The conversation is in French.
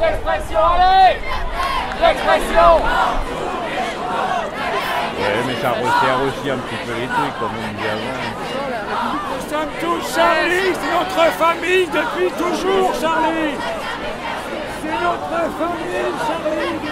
L'expression. Allez. L'expression. Mais ça resserre aussi un petit peu les trucs, comme on dit. Nous sommes tous Charlie, c'est notre famille depuis toujours, Charlie. C'est notre famille, Charlie.